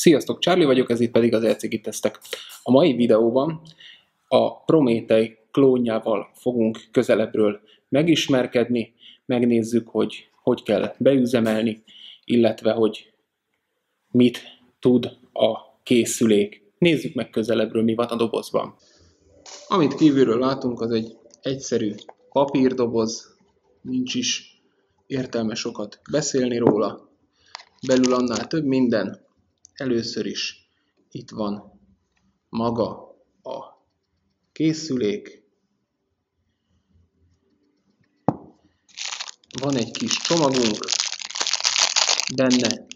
Sziasztok, Charlie vagyok, ez itt pedig az LCG tesztek. A mai videóban a Prométei klónjával fogunk közelebbről megismerkedni, megnézzük, hogy hogy kell beüzemelni, illetve hogy mit tud a készülék. Nézzük meg közelebbről, mi van a dobozban. Amit kívülről látunk, az egy egyszerű papírdoboz, nincs is értelme sokat beszélni róla. Belül annál több minden, Először is itt van maga a készülék. Van egy kis csomagunk, benne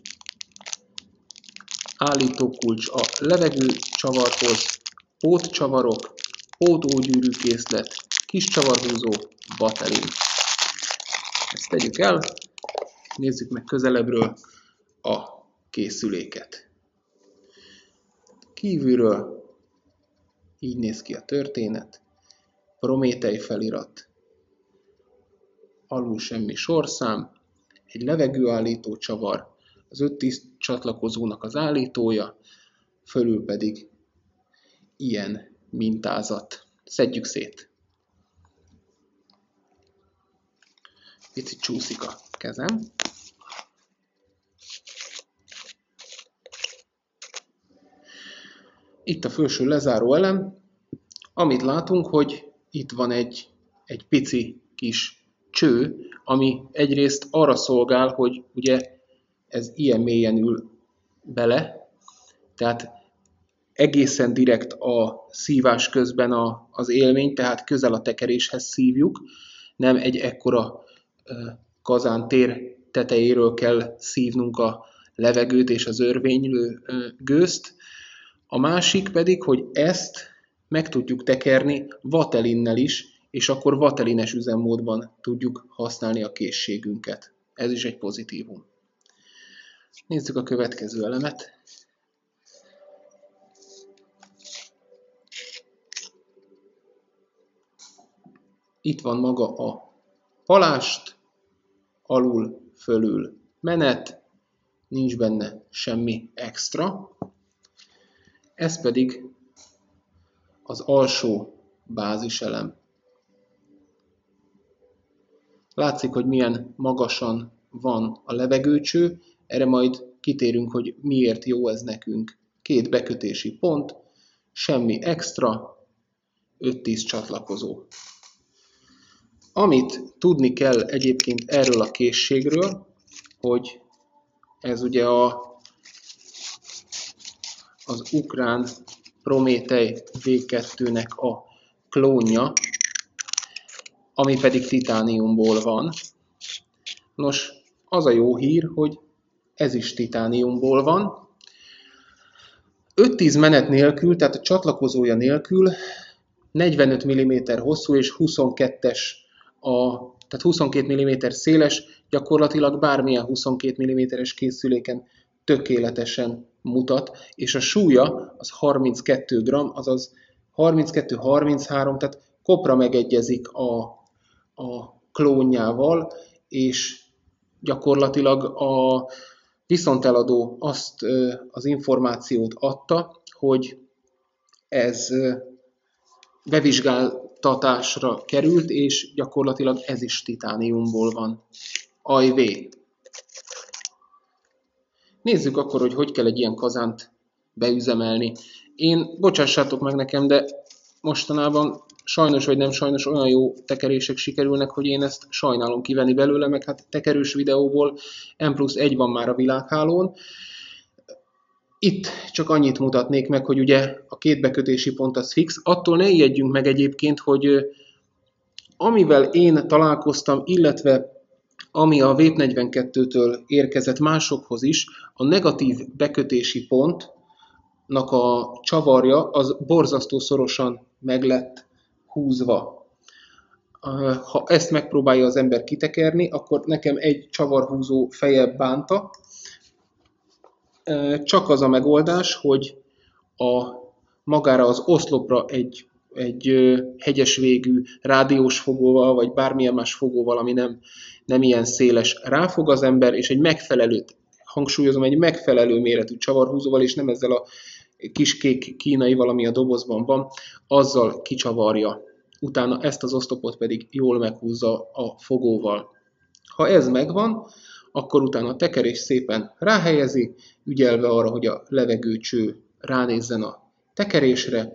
állítókulcs a levegő csavarhoz, pótcsavarok, pótógyűrű készlet, kis csavarhúzó, batelin. Ezt tegyük el, nézzük meg közelebbről a készüléket. Kívülről így néz ki a történet. Prométei felirat, alul semmi sorszám, egy levegőállító csavar, az 5-10 csatlakozónak az állítója, fölül pedig ilyen mintázat. Szedjük szét. Picit csúszik a kezem. Itt a felső lezáró elem, amit látunk, hogy itt van egy, egy pici kis cső, ami egyrészt arra szolgál, hogy ugye ez ilyen mélyen ül bele, tehát egészen direkt a szívás közben a, az élmény, tehát közel a tekeréshez szívjuk, nem egy ekkora kazán tér tetejéről kell szívnunk a levegőt és az örvénylő gőzt, a másik pedig, hogy ezt meg tudjuk tekerni vatelinnel is, és akkor vatelines üzemmódban tudjuk használni a készségünket. Ez is egy pozitívum. Nézzük a következő elemet. Itt van maga a palást, alul, fölül menet, nincs benne semmi extra. Ez pedig az alsó báziselem. Látszik, hogy milyen magasan van a levegőcső, erre majd kitérünk, hogy miért jó ez nekünk. Két bekötési pont, semmi extra, 5-10 csatlakozó. Amit tudni kell egyébként erről a készségről, hogy ez ugye a az ukrán Prométej V2-nek a klónja, ami pedig titániumból van. Nos, az a jó hír, hogy ez is titániumból van. 5-10 menet nélkül, tehát a csatlakozója nélkül 45 mm hosszú és 22-es a, tehát 22 mm széles, gyakorlatilag bármilyen 22 mm-es készüléken tökéletesen mutat, és a súlya az 32 g, azaz 32-33, tehát kopra megegyezik a, a klónjával, és gyakorlatilag a viszonteladó azt az információt adta, hogy ez bevizsgáltatásra került, és gyakorlatilag ez is titániumból van. AIV. Nézzük akkor, hogy hogy kell egy ilyen kazánt beüzemelni. Én, bocsássátok meg nekem, de mostanában sajnos vagy nem sajnos olyan jó tekerések sikerülnek, hogy én ezt sajnálom kivenni belőle, meg hát tekerős videóból M plusz 1 van már a világhálón. Itt csak annyit mutatnék meg, hogy ugye a két bekötési pont az fix. Attól ne ijedjünk meg egyébként, hogy amivel én találkoztam, illetve ami a VEP 42-től érkezett másokhoz is, a negatív bekötési pontnak a csavarja az borzasztó szorosan meg lett húzva. Ha ezt megpróbálja az ember kitekerni, akkor nekem egy csavarhúzó feje bánta. Csak az a megoldás, hogy a magára az oszlopra egy egy hegyes végű rádiós fogóval, vagy bármilyen más fogóval, ami nem, nem ilyen széles, ráfog az ember, és egy megfelelő hangsúlyozom, egy megfelelő méretű csavarhúzóval, és nem ezzel a kis kék kínai valami a dobozban van, azzal kicsavarja. Utána ezt az osztopot pedig jól meghúzza a fogóval. Ha ez megvan, akkor utána a tekerés szépen ráhelyezi, ügyelve arra, hogy a levegőcső ránézzen a tekerésre,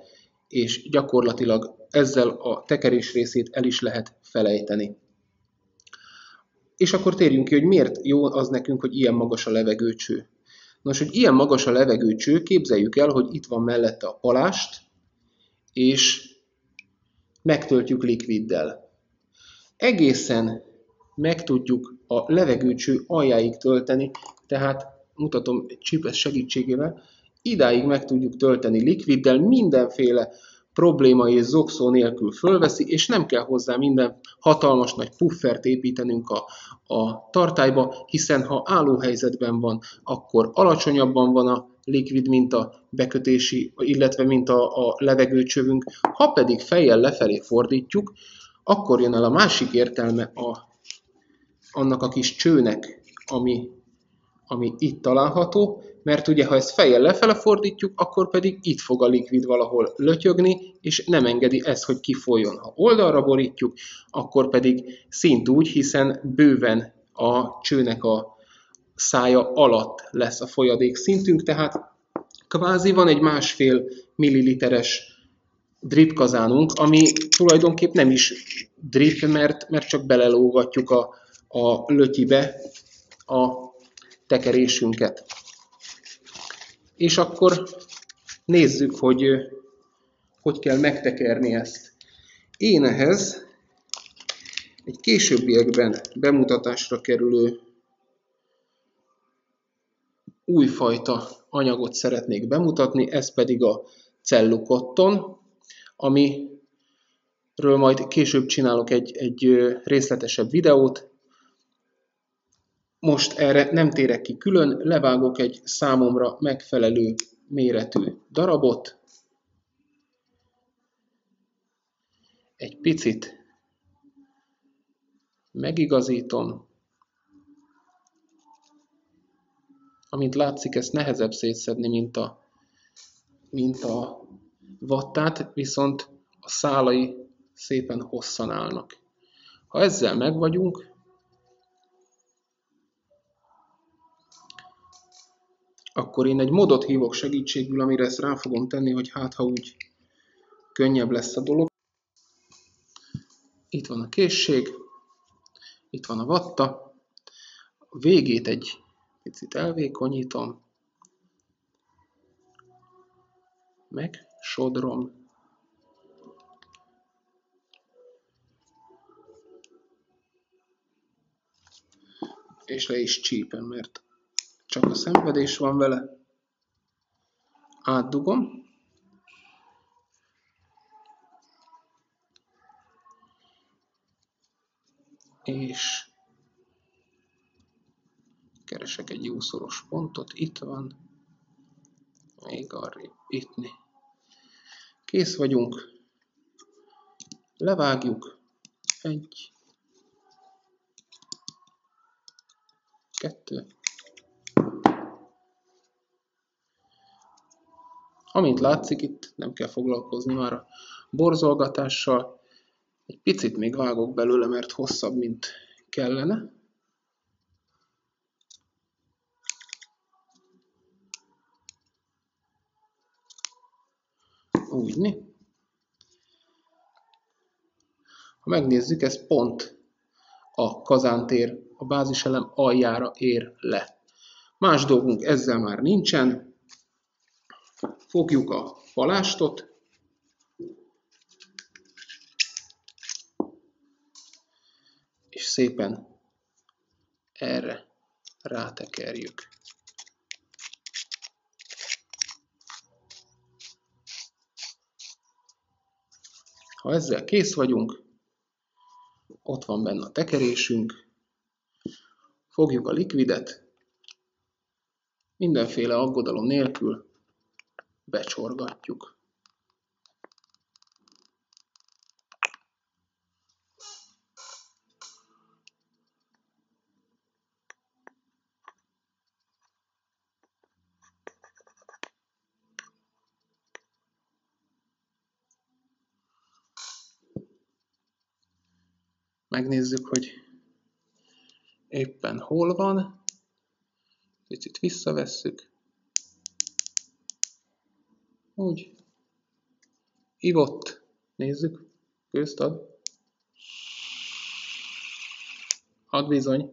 és gyakorlatilag ezzel a tekerés részét el is lehet felejteni. És akkor térjünk ki, hogy miért jó az nekünk, hogy ilyen magas a levegőcső. Nos, hogy ilyen magas a levegőcső, képzeljük el, hogy itt van mellette a palást, és megtöltjük likviddel. Egészen meg tudjuk a levegőcső aljáig tölteni, tehát mutatom csipes segítségével, idáig meg tudjuk tölteni likviddel, mindenféle probléma és zokszó nélkül fölveszi, és nem kell hozzá minden hatalmas nagy puffert építenünk a, a tartályba, hiszen ha álló helyzetben van, akkor alacsonyabban van a likvid, mint a bekötési, illetve mint a, a levegőcsövünk. Ha pedig fejjel lefelé fordítjuk, akkor jön el a másik értelme a, annak a kis csőnek, ami, ami itt található, mert ugye ha ezt fejjel lefele fordítjuk, akkor pedig itt fog a likvid valahol lötyögni, és nem engedi ezt, hogy kifoljon. Ha oldalra borítjuk, akkor pedig szint úgy, hiszen bőven a csőnek a szája alatt lesz a folyadék szintünk, tehát kvázi van egy másfél milliliteres drip kazánunk, ami tulajdonképp nem is drip, mert, mert csak belelógatjuk a, a lötyibe a tekerésünket. És akkor nézzük, hogy hogy kell megtekerni ezt. Én ehhez egy későbbiekben bemutatásra kerülő újfajta anyagot szeretnék bemutatni, ez pedig a cellukotton, amiről majd később csinálok egy, egy részletesebb videót. Most erre nem térek ki külön, levágok egy számomra megfelelő méretű darabot, egy picit megigazítom, Amint látszik, ezt nehezebb szétszedni, mint a, mint a vattát, viszont a szálai szépen hosszan állnak. Ha ezzel megvagyunk, akkor én egy modot hívok segítségül, amire ezt rá fogom tenni, hogy hát ha úgy könnyebb lesz a dolog. Itt van a készség, itt van a vatta, a végét egy Picit elvékonyítom. Meg sodrom. És le is csípem, mert csak a szenvedés van vele. Átdugom. És keresek egy jó szoros pontot, itt van, még arrébb, itt. Kész vagyunk, levágjuk, egy, kettő, Amint látszik, itt nem kell foglalkozni már a borzolgatással. Egy picit még vágok belőle, mert hosszabb, mint kellene. Úgyni. Ha megnézzük, ez pont a kazántér, a báziselem aljára ér le. Más dolgunk ezzel már nincsen. Fogjuk a falástot, és szépen erre rátekerjük. Ha ezzel kész vagyunk, ott van benne a tekerésünk, fogjuk a likvidet, mindenféle aggodalom nélkül becsorgatjuk. megnézzük, hogy éppen hol van, kicsit visszavesszük, úgy. Ivott. Nézzük. Közt ad. Ad bizony.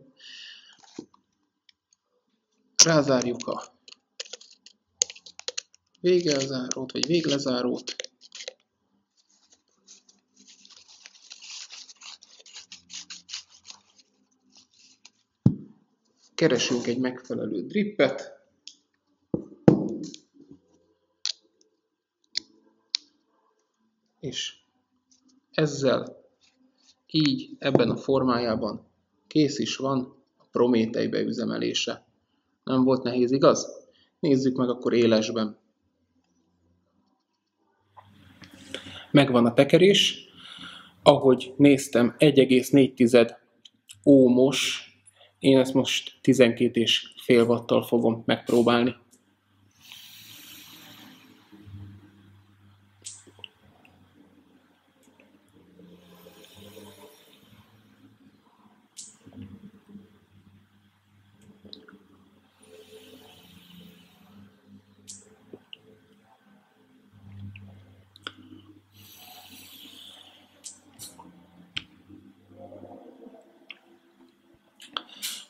Rázárjuk a végelzárót, vagy véglezárót. Keresünk egy megfelelő drippet. És ezzel így ebben a formájában kész is van a Prométei beüzemelése. Nem volt nehéz, igaz? Nézzük meg akkor élesben. Megvan a tekerés. Ahogy néztem, 1,4 ómos én ezt most 12 és fél watttal fogom megpróbálni.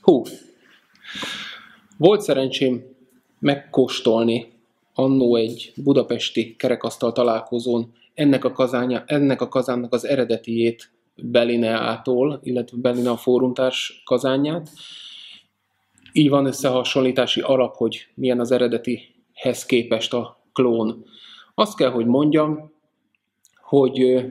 Hú, volt szerencsém megkóstolni annó egy budapesti kerekasztal találkozón ennek a, kazánja, ennek a kazánnak az eredetiét Belineától, illetve Beline a fórumtárs kazánját. Így van összehasonlítási alap, hogy milyen az eredetihez képest a klón. Azt kell, hogy mondjam, hogy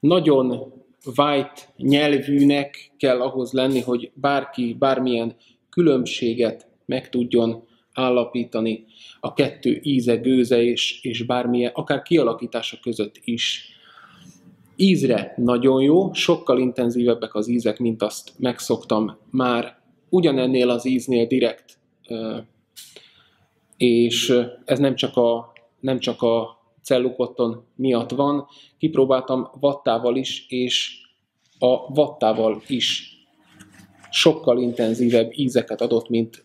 nagyon white nyelvűnek kell ahhoz lenni, hogy bárki bármilyen különbséget meg tudjon állapítani a kettő íze, gőze és, és bármilyen, akár kialakítása között is. Ízre nagyon jó, sokkal intenzívebbek az ízek, mint azt megszoktam már ugyanennél az íznél direkt, és ez nem csak a, nem csak a cellukotton miatt van. Kipróbáltam vattával is, és a vattával is sokkal intenzívebb ízeket adott, mint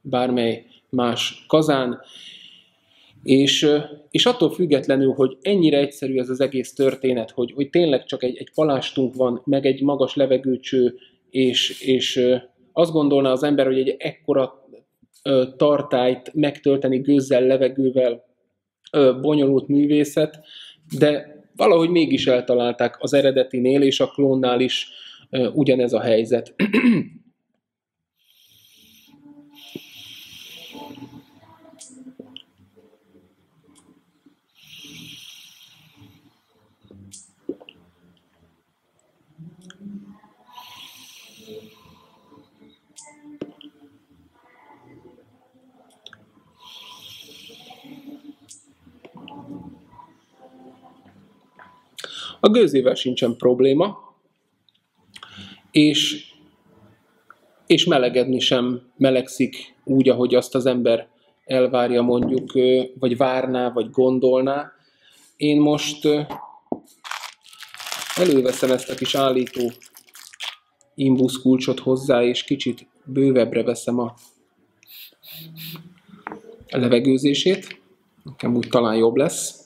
bármely más kazán. És, és attól függetlenül, hogy ennyire egyszerű ez az egész történet, hogy, hogy tényleg csak egy, egy palástunk van, meg egy magas levegőcső, és, és azt gondolná az ember, hogy egy ekkora tartályt megtölteni gőzzel, levegővel, bonyolult művészet, de valahogy mégis eltalálták az eredetinél és a klónnál is ugyanez a helyzet. A gőzével sincsen probléma, és, és melegedni sem melegszik úgy, ahogy azt az ember elvárja mondjuk, vagy várná, vagy gondolná. Én most előveszem ezt a kis állító imbusz kulcsot hozzá, és kicsit bővebbre veszem a levegőzését. Nekem úgy talán jobb lesz.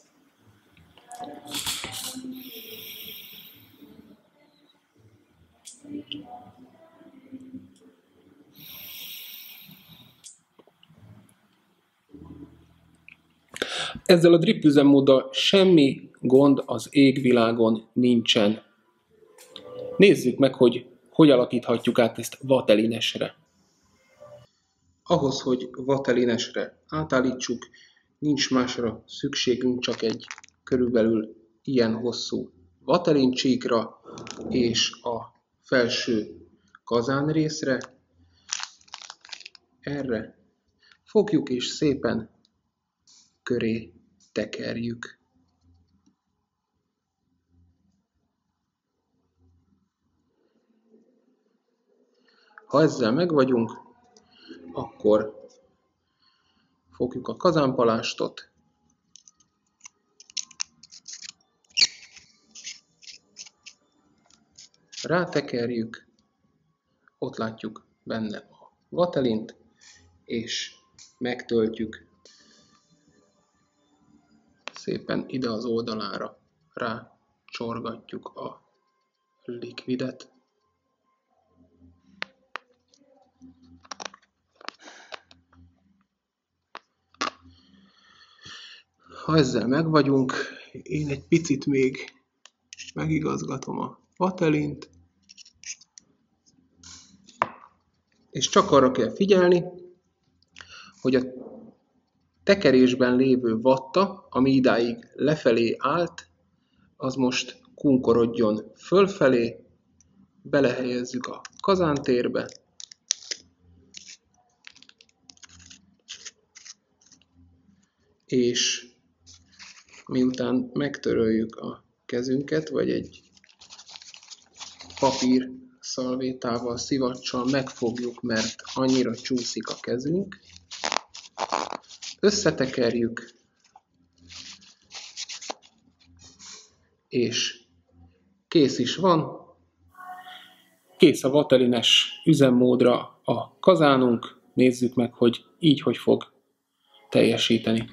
Ezzel a drip üzemmóddal semmi gond az égvilágon nincsen. Nézzük meg, hogy hogy alakíthatjuk át ezt vatelinesre. Ahhoz, hogy vatelinesre átállítsuk, nincs másra szükségünk, csak egy körülbelül ilyen hosszú vatelincsíkra és a felső kazánrészre. Erre fogjuk és szépen köré tekerjük. Ha ezzel megvagyunk, akkor fogjuk a kazánpalástot, rátekerjük, ott látjuk benne a vatelint, és megtöltjük szépen ide az oldalára, rá csorgatjuk a likvidet. Ha ezzel megvagyunk, én egy picit még megigazgatom a vatelint, és csak arra kell figyelni, hogy a tekerésben lévő vatta, ami idáig lefelé állt, az most kunkorodjon fölfelé, belehelyezzük a kazántérbe, és miután megtöröljük a kezünket, vagy egy papír szalvétával, szivacsal megfogjuk, mert annyira csúszik a kezünk, összetekerjük, és kész is van. Kész a vatelines üzemmódra a kazánunk. Nézzük meg, hogy így hogy fog teljesíteni.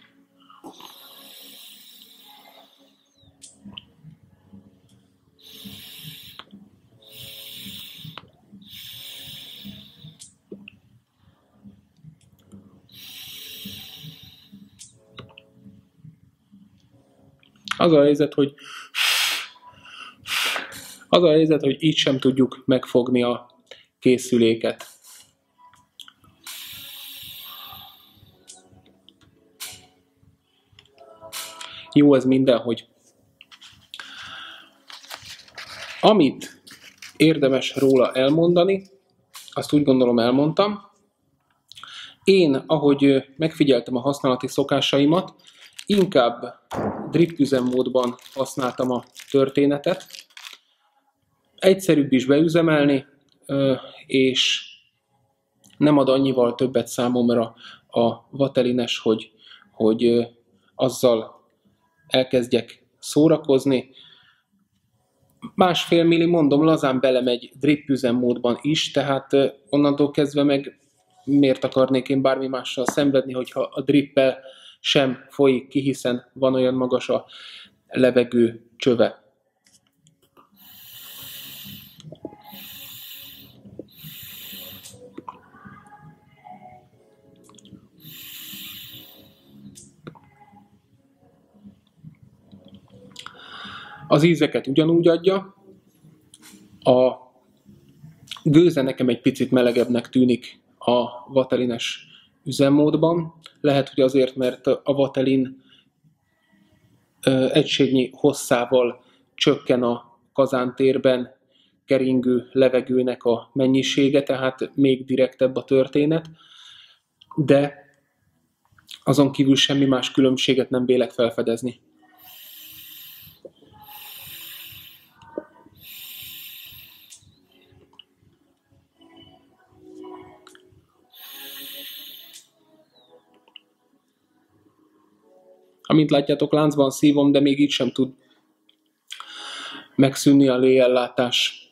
Az a helyzet, hogy az a helyzet, hogy így sem tudjuk megfogni a készüléket. Jó ez hogy Amit érdemes róla elmondani, azt úgy gondolom elmondtam. Én, ahogy megfigyeltem a használati szokásaimat, inkább drift üzemmódban használtam a történetet. Egyszerűbb is beüzemelni, és nem ad annyival többet számomra a vatelines, hogy, hogy azzal elkezdjek szórakozni. Másfél milli, mondom, lazán belemegy drip üzemmódban is, tehát onnantól kezdve meg miért akarnék én bármi mással szenvedni, hogyha a drippel sem folyik ki, hiszen van olyan magas a levegő csöve. Az ízeket ugyanúgy adja, a gőze nekem egy picit melegebbnek tűnik a vatalines üzemmódban. Lehet, hogy azért, mert a vatelin egységnyi hosszával csökken a kazántérben keringő levegőnek a mennyisége, tehát még direktebb a történet, de azon kívül semmi más különbséget nem vélek felfedezni. Amint látjátok, láncban szívom, de még így sem tud megszűnni a léjellátás.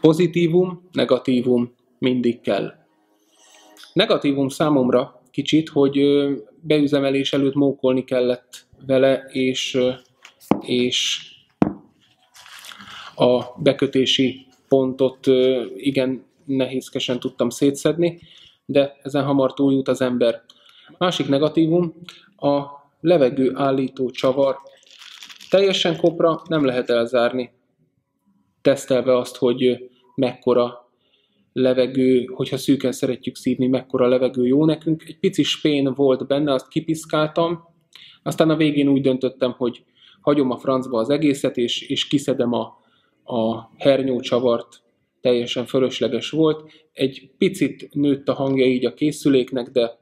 Pozitívum, negatívum mindig kell. Negatívum számomra kicsit, hogy beüzemelés előtt mókolni kellett vele, és, és a bekötési pontot igen nehézkesen tudtam szétszedni, de ezen hamar túljut az ember. Másik negatívum, a levegő állító csavar. Teljesen kopra nem lehet elzárni. Tesztelve azt, hogy mekkora levegő, hogyha szűken szeretjük szívni, mekkora levegő jó nekünk. Egy pici spén volt benne, azt kipiszkáltam, aztán a végén úgy döntöttem, hogy hagyom a francba az egészet, és, és kiszedem a, a hernyócsavart, teljesen fölösleges volt. Egy picit nőtt a hangja így a készüléknek, de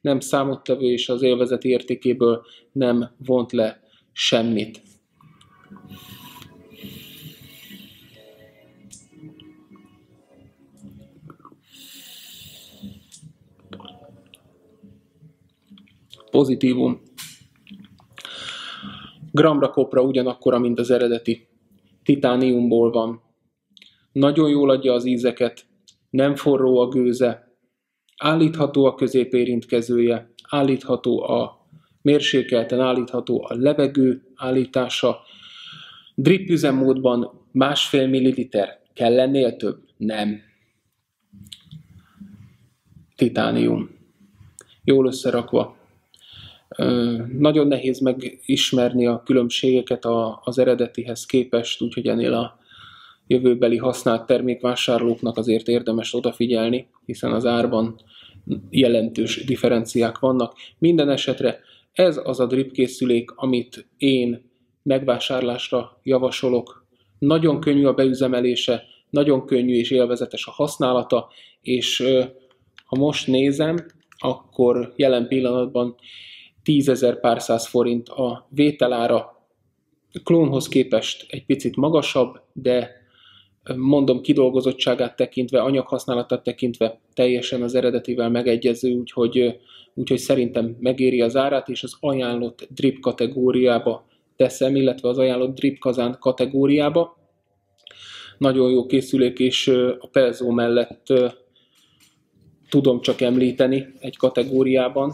nem számottevő és az élvezeti értékéből nem vont le semmit. Pozitívum. Gramra kopra ugyanakkora, mint az eredeti titániumból van. nagyon jól adja az ízeket, nem forró a gőze, állítható a középérintkezője, állítható a mérsékelten állítható a levegő állítása, drip üzemmódban másfél milliliter kell lennél több? Nem. Titánium. Jól összerakva. Nagyon nehéz megismerni a különbségeket az eredetihez képest, úgyhogy ennél a jövőbeli használt termékvásárlóknak azért érdemes odafigyelni, hiszen az árban jelentős differenciák vannak. Minden esetre ez az a drip készülék, amit én megvásárlásra javasolok. Nagyon könnyű a beüzemelése, nagyon könnyű és élvezetes a használata, és ha most nézem, akkor jelen pillanatban 10 ezer pár száz forint a vételára, klónhoz képest egy picit magasabb, de mondom kidolgozottságát tekintve, anyaghasználatát tekintve teljesen az eredetivel megegyező, úgyhogy, úgyhogy szerintem megéri az árát, és az ajánlott drip kategóriába teszem, illetve az ajánlott drip kazán kategóriába. Nagyon jó készülék, és a Pelzo mellett tudom csak említeni egy kategóriában.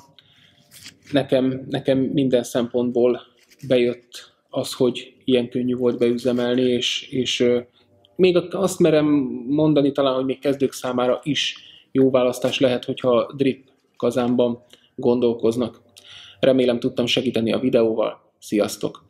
Nekem, nekem minden szempontból bejött az, hogy ilyen könnyű volt beüzemelni, és, és még azt merem mondani talán, hogy még kezdők számára is jó választás lehet, hogyha drip kazánban gondolkoznak. Remélem tudtam segíteni a videóval. Sziasztok!